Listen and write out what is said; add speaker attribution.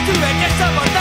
Speaker 1: estuve que soportar